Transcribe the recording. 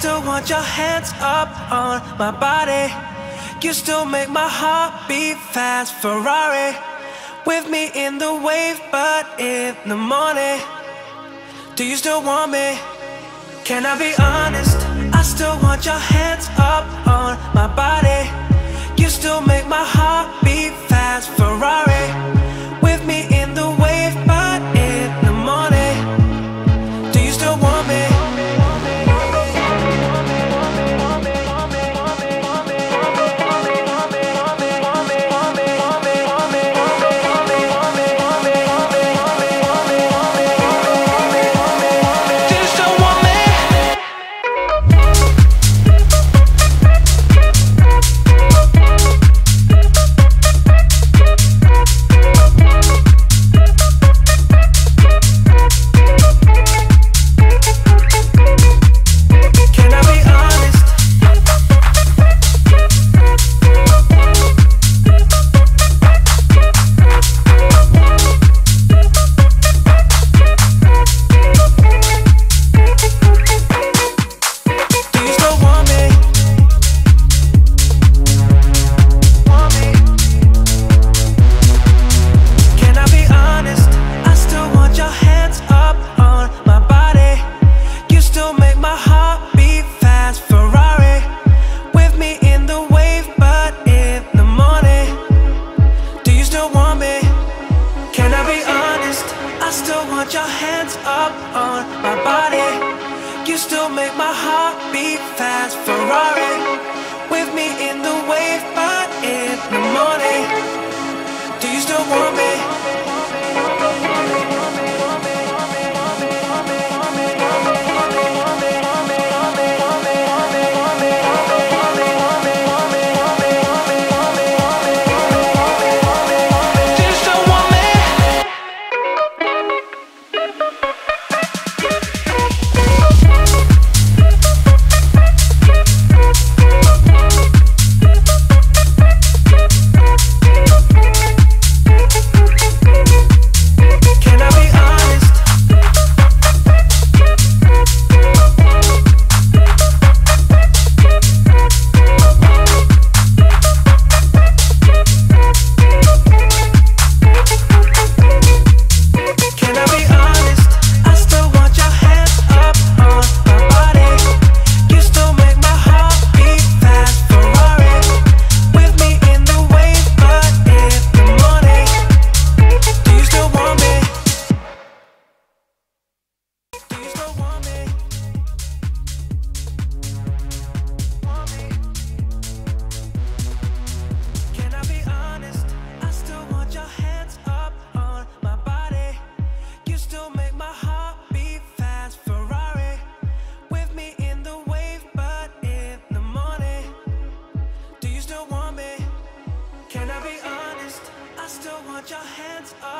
still want your hands up on my body. You still make my heart beat fast. Ferrari with me in the wave, but in the morning. Do you still want me? Can I be honest? I still want your hands up on my body. Can I be honest? I still want your hands up on my body. You still make my heart beat fast. Ferrari with me in the wave, your hands up.